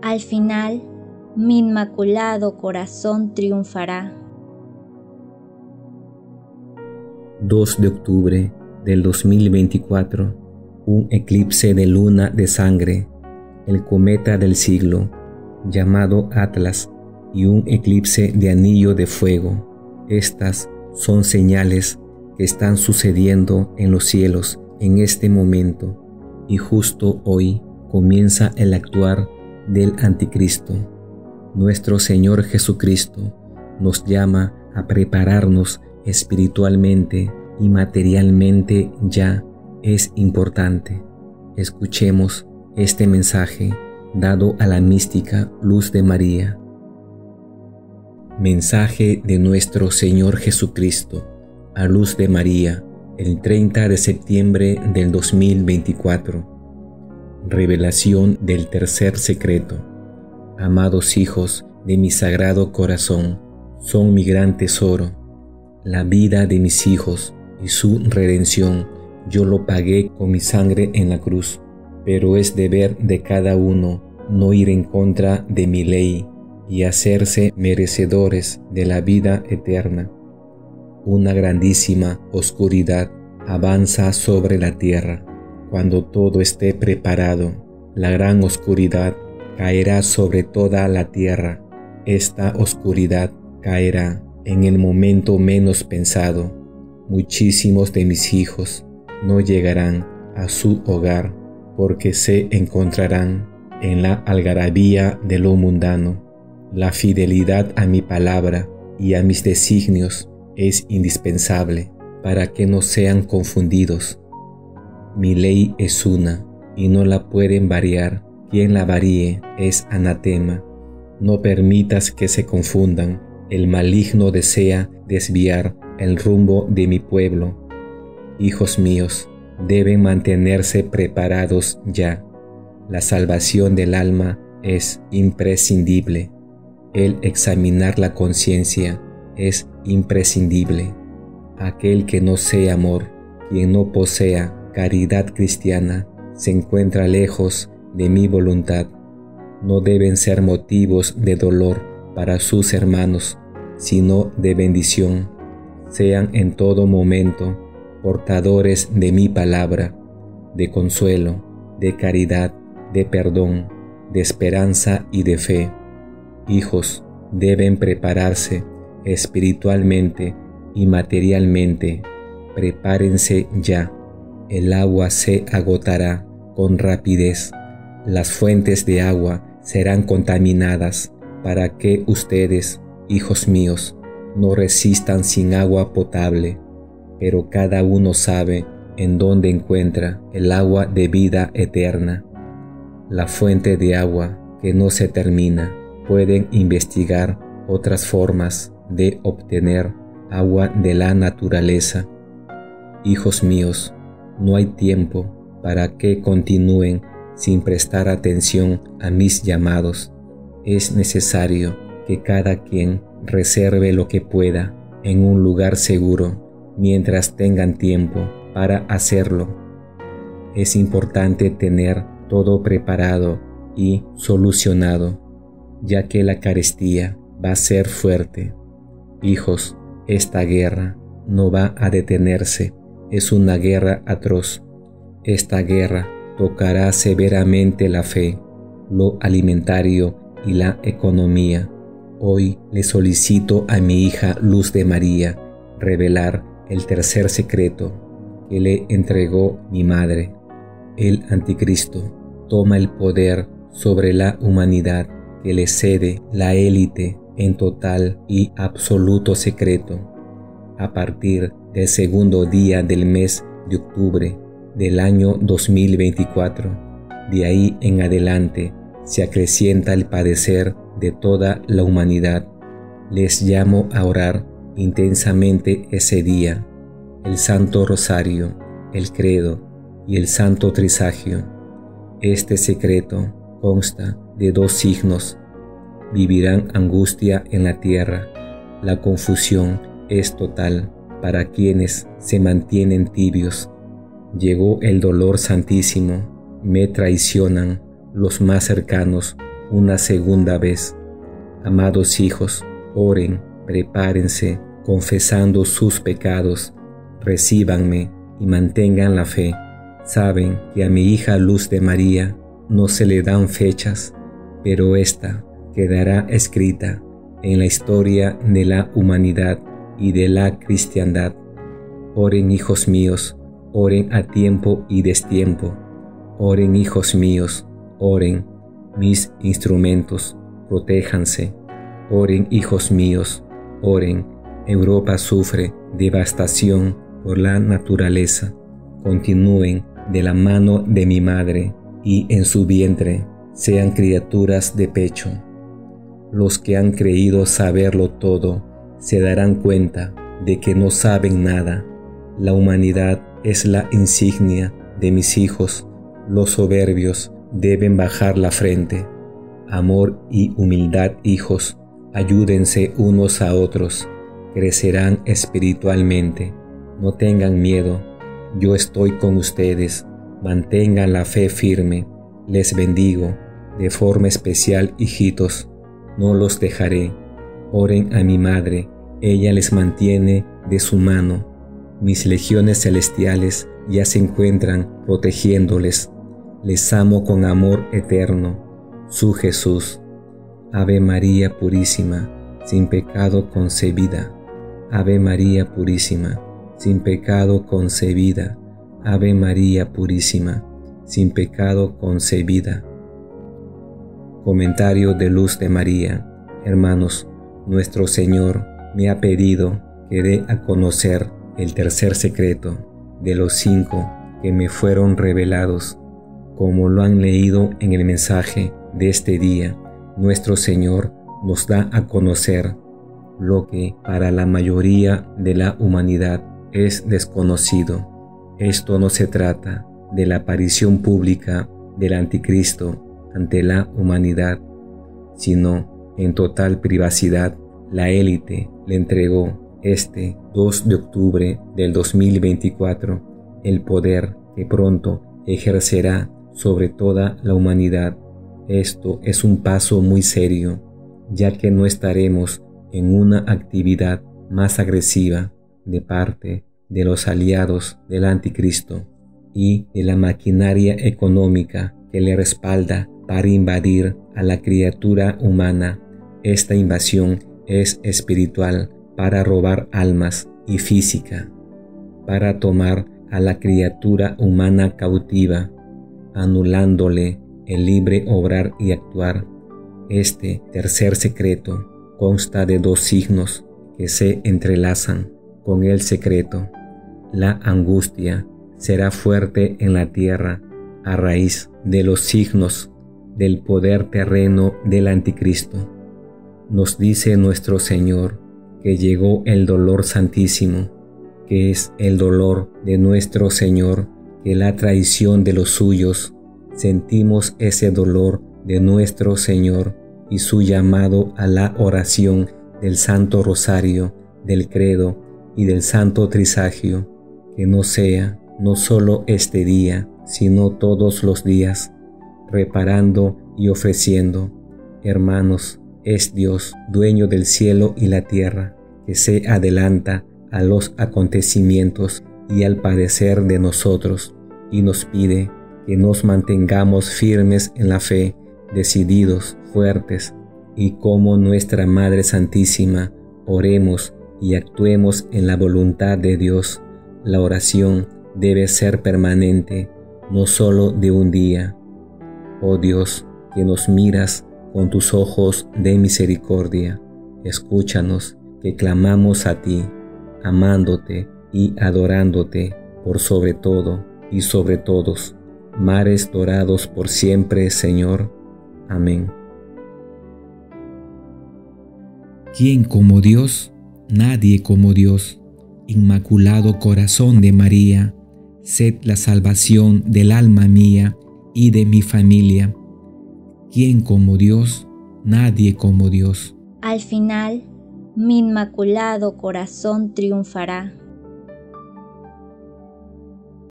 Al final, mi inmaculado corazón triunfará. 2 de octubre del 2024, un eclipse de luna de sangre, el cometa del siglo, llamado Atlas, y un eclipse de anillo de fuego. Estas son señales que están sucediendo en los cielos en este momento, y justo hoy comienza el actuar del anticristo. Nuestro Señor Jesucristo nos llama a prepararnos espiritualmente y materialmente ya es importante. Escuchemos este mensaje dado a la mística luz de María. Mensaje de nuestro Señor Jesucristo a luz de María el 30 de septiembre del 2024. Revelación del tercer secreto. Amados hijos de mi sagrado corazón, son mi gran tesoro la vida de mis hijos y su redención yo lo pagué con mi sangre en la cruz, pero es deber de cada uno no ir en contra de mi ley y hacerse merecedores de la vida eterna. Una grandísima oscuridad avanza sobre la tierra. Cuando todo esté preparado, la gran oscuridad caerá sobre toda la tierra. Esta oscuridad caerá en el momento menos pensado, muchísimos de mis hijos no llegarán a su hogar porque se encontrarán en la algarabía de lo mundano. La fidelidad a mi palabra y a mis designios es indispensable para que no sean confundidos. Mi ley es una y no la pueden variar. Quien la varíe es anatema. No permitas que se confundan el maligno desea desviar el rumbo de mi pueblo. Hijos míos, deben mantenerse preparados ya. La salvación del alma es imprescindible. El examinar la conciencia es imprescindible. Aquel que no sea amor, quien no posea caridad cristiana, se encuentra lejos de mi voluntad. No deben ser motivos de dolor para sus hermanos, sino de bendición. Sean en todo momento portadores de mi palabra, de consuelo, de caridad, de perdón, de esperanza y de fe. Hijos deben prepararse espiritualmente y materialmente. Prepárense ya. El agua se agotará con rapidez. Las fuentes de agua serán contaminadas para que ustedes, hijos míos, no resistan sin agua potable, pero cada uno sabe en dónde encuentra el agua de vida eterna. La fuente de agua que no se termina. Pueden investigar otras formas de obtener agua de la naturaleza. Hijos míos, no hay tiempo para que continúen sin prestar atención a mis llamados es necesario que cada quien reserve lo que pueda en un lugar seguro mientras tengan tiempo para hacerlo. Es importante tener todo preparado y solucionado, ya que la carestía va a ser fuerte. Hijos, esta guerra no va a detenerse, es una guerra atroz. Esta guerra tocará severamente la fe, lo alimentario y la economía. Hoy le solicito a mi hija Luz de María revelar el tercer secreto que le entregó mi madre. El anticristo toma el poder sobre la humanidad que le cede la élite en total y absoluto secreto. A partir del segundo día del mes de octubre del año 2024, de ahí en adelante se acrecienta el padecer de toda la humanidad. Les llamo a orar intensamente ese día, el Santo Rosario, el Credo y el Santo Trisagio. Este secreto consta de dos signos. Vivirán angustia en la tierra. La confusión es total para quienes se mantienen tibios. Llegó el dolor santísimo, me traicionan los más cercanos una segunda vez. Amados hijos, oren, prepárense, confesando sus pecados, recíbanme y mantengan la fe. Saben que a mi hija Luz de María no se le dan fechas, pero esta quedará escrita en la historia de la humanidad y de la cristiandad. Oren hijos míos, oren a tiempo y destiempo. Oren hijos míos, oren, mis instrumentos, protéjanse. Oren hijos míos, oren. Europa sufre devastación por la naturaleza. Continúen de la mano de mi madre y en su vientre sean criaturas de pecho. Los que han creído saberlo todo se darán cuenta de que no saben nada. La humanidad es la insignia de mis hijos. Los soberbios deben bajar la frente. Amor y humildad, hijos, ayúdense unos a otros. Crecerán espiritualmente. No tengan miedo. Yo estoy con ustedes. Mantengan la fe firme. Les bendigo. De forma especial, hijitos no los dejaré. Oren a mi Madre, ella les mantiene de su mano. Mis legiones celestiales ya se encuentran protegiéndoles. Les amo con amor eterno. Su Jesús. Ave María Purísima, sin pecado concebida. Ave María Purísima, sin pecado concebida. Ave María Purísima, sin pecado concebida. Comentario de Luz de María. Hermanos, nuestro Señor me ha pedido que dé a conocer el tercer secreto de los cinco que me fueron revelados, como lo han leído en el mensaje de este día. Nuestro Señor nos da a conocer lo que para la mayoría de la humanidad es desconocido. Esto no se trata de la aparición pública del anticristo ante la humanidad, sino en total privacidad la élite le entregó este 2 de octubre del 2024 el poder que pronto ejercerá sobre toda la humanidad. Esto es un paso muy serio, ya que no estaremos en una actividad más agresiva de parte de los aliados del anticristo y de la maquinaria económica que le respalda para invadir a la criatura humana. Esta invasión es espiritual para robar almas y física, para tomar a la criatura humana cautiva, anulándole el libre obrar y actuar. Este tercer secreto consta de dos signos que se entrelazan con el secreto. La angustia será fuerte en la tierra a raíz de los signos del poder terreno del anticristo. Nos dice nuestro Señor que llegó el dolor santísimo, que es el dolor de nuestro Señor, que la traición de los suyos. Sentimos ese dolor de nuestro Señor y su llamado a la oración del Santo Rosario, del Credo y del Santo Trisagio, que no sea no solo este día, sino todos los días, reparando y ofreciendo. Hermanos, es Dios, dueño del cielo y la tierra, que se adelanta a los acontecimientos y al padecer de nosotros, y nos pide que nos mantengamos firmes en la fe, decididos, fuertes, y como nuestra Madre Santísima, oremos y actuemos en la voluntad de Dios. La oración debe ser permanente, no solo de un día, Oh Dios, que nos miras con tus ojos de misericordia, escúchanos que clamamos a ti, amándote y adorándote por sobre todo y sobre todos, mares dorados por siempre, Señor. Amén. ¿Quién como Dios? Nadie como Dios. Inmaculado corazón de María, sed la salvación del alma mía y de mi familia. ¿Quién como Dios? Nadie como Dios. Al final, mi inmaculado corazón triunfará.